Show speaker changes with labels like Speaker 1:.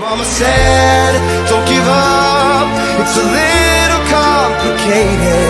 Speaker 1: Mama said, don't give up, it's a little complicated.